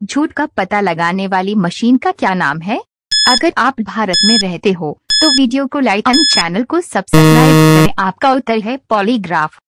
झूठ का पता लगाने वाली मशीन का क्या नाम है? अगर आप भारत में रहते हो तो वीडियो को लाइक एंड चैनल को सब्सक्राइब करें। आपका उत्तर है पॉलीग्राफ